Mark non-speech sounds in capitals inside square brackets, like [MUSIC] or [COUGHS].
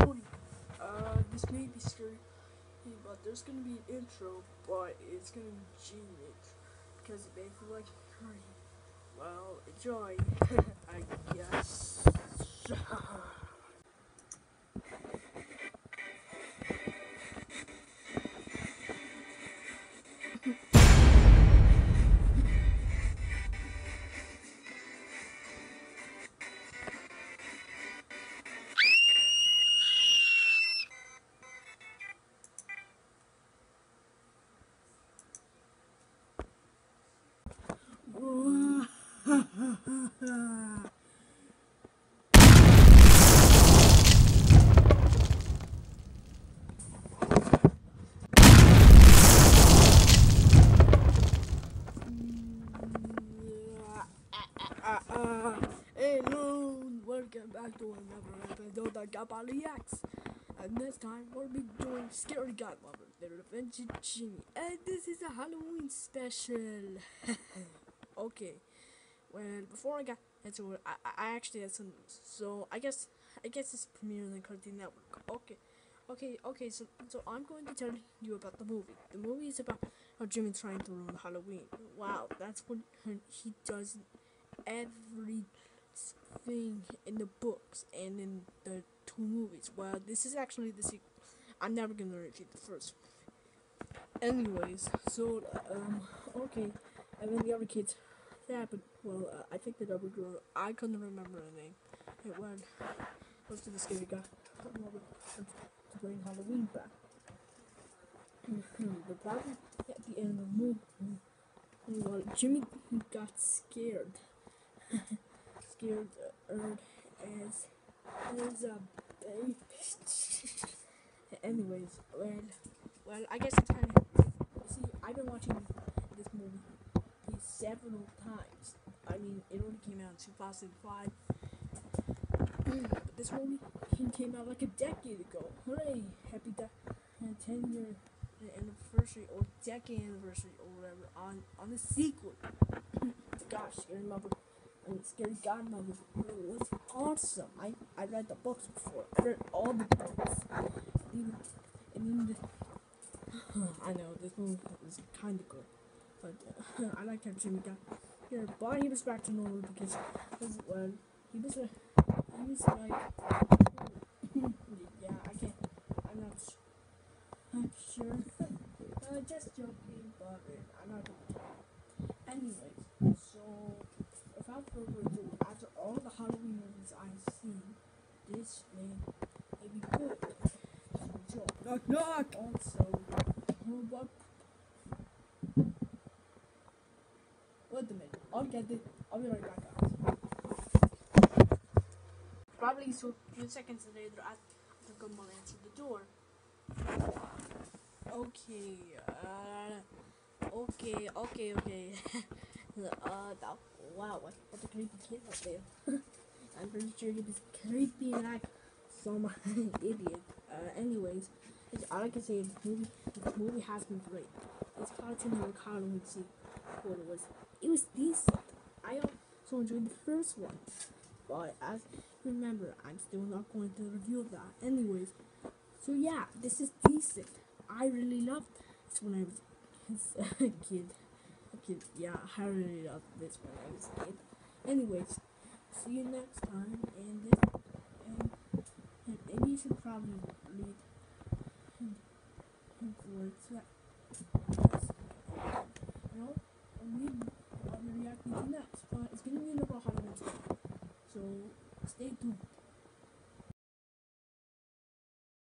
Uh, this may be scary, but there's gonna be an intro, but it's gonna be genius because it may feel like scary. Well, enjoy, [LAUGHS] I guess. [LAUGHS] back to another episode of Gumball Reacts. And this time we'll be doing Scary Godmother, the Revenge of Jimmy. And this is a Halloween special. [LAUGHS] okay, well, before I got into it, I, I actually had some, so I guess, I guess it's premiering on the Cartoon Network. Okay, okay, okay, so, so I'm going to tell you about the movie. The movie is about how Jimmy's trying to ruin Halloween. Wow, that's what he does every thing in the books and in the two movies. Well, this is actually the sequel. I'm never gonna repeat the first. Anyways, so um, okay, and then the other kids. Yeah, but well, uh, I think the double girl. I couldn't remember her name. It went close to the scary guy. To bring Halloween back. the problem at the end of the movie. Well, Jimmy got scared. [LAUGHS] scared uh, as as a baby. [LAUGHS] Anyways, well, well, I guess it's kind of. See, I've been watching this movie several times. I mean, it only came out in 2005. but this movie came out like a decade ago. Hooray! Happy uh, 10 year anniversary or decade anniversary or whatever on on the sequel. [COUGHS] Gosh, I remember and Scary Godmother was awesome. I, I read the books before. I read all the books. And even [SIGHS] I know this movie is kind of good, but uh, [LAUGHS] I like how Jimmy got here. But he was back to normal because, because he was a, he was like, [LAUGHS] yeah, I can't, I'm not, sure, I'm sure. [LAUGHS] uh, just joking, but uh, I'm not. Anyways, so without further ado, after all the Halloween movies I've seen, this may, may be good. So. Knock knock! Also, up. Wait a minute. I'll get it. I'll be right back, guys. Probably so a few seconds later, I think I'm gonna answer the door. Okay, uh, okay, okay, okay. [LAUGHS] uh, that, wow, what, what a creepy kid up there. [LAUGHS] I'm pretty sure he was creepy like some [LAUGHS] idiot. Uh, anyways, it's, all I can say is the movie, the movie has been great. It's Cartoon Network Halloween sequel was, it was decent. I also enjoyed the first one, but as remember, I'm still not going to review that. Anyways, so yeah, this is decent. I really loved this when I was [LAUGHS] a kid. Kid, yeah, I really loved this when I was a kid. Anyways, see you next time, and this, and, and maybe you should probably read him, him words that, you and read you're reacting to next. But it's gonna be about Halloween, so stay tuned.